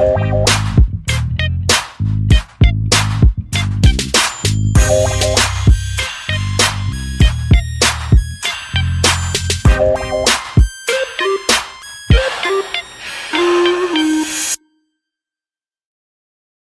Bye.